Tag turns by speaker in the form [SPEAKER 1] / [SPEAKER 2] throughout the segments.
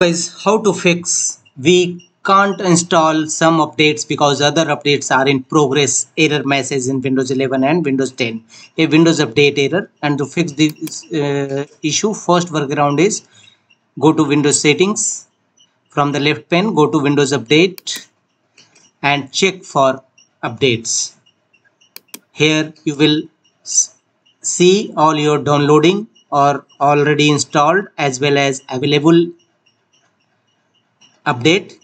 [SPEAKER 1] guys how to fix. We can't install some updates because other updates are in progress. Error message in windows 11 and windows 10 a windows update error. And to fix this uh, issue first workaround is go to windows settings. From the left pane go to windows update and check for updates. Here you will see all your downloading or already installed as well as available update.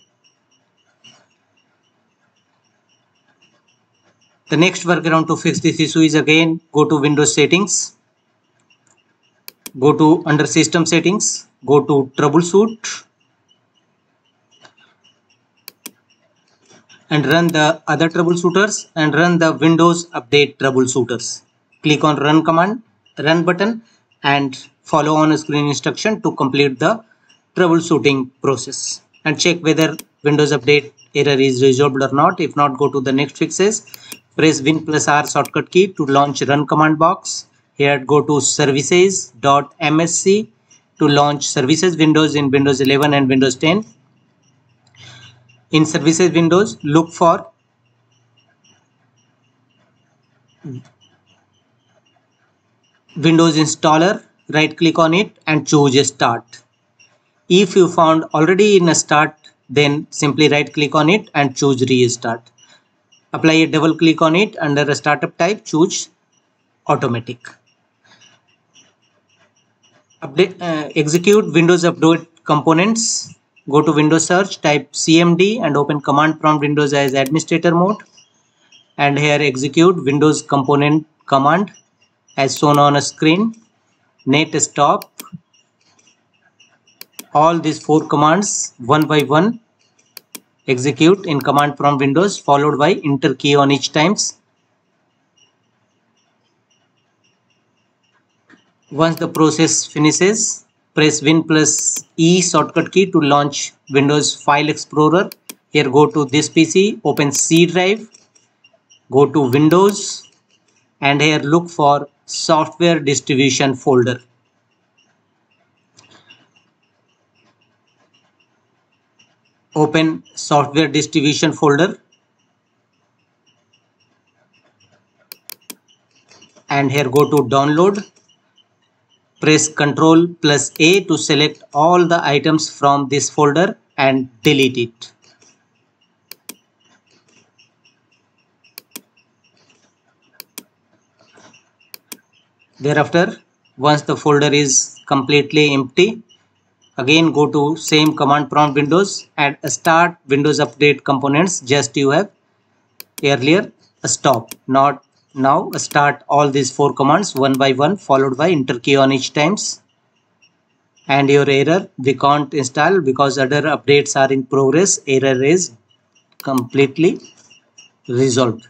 [SPEAKER 1] The next workaround to fix this issue is again go to windows settings go to under system settings go to troubleshoot and run the other troubleshooters and run the windows update troubleshooters. Click on run command run button and follow on screen instruction to complete the troubleshooting process and check whether Windows Update error is resolved or not. If not, go to the next fixes. Press Win plus R shortcut key to launch run command box. Here go to services.msc to launch services windows in Windows 11 and Windows 10. In services windows, look for Windows installer, right click on it and choose a start if you found already in a start then simply right click on it and choose restart. Apply a double click on it under a startup type choose automatic. Update uh, execute windows update components. Go to windows search type cmd and open command prompt windows as administrator mode. And here execute windows component command as shown on a screen. Net stop all these four commands one by one execute in command prompt windows followed by enter key on each times. Once the process finishes press win plus e shortcut key to launch windows file explorer. Here go to this pc open c drive go to windows and here look for software distribution folder open software distribution folder and here go to download. Press ctrl plus a to select all the items from this folder and delete it. Thereafter once the folder is completely empty again go to same command prompt windows and start windows update components just you have earlier stop not now start all these four commands one by one followed by enter key on each times. And your error we can't install because other updates are in progress. Error is completely resolved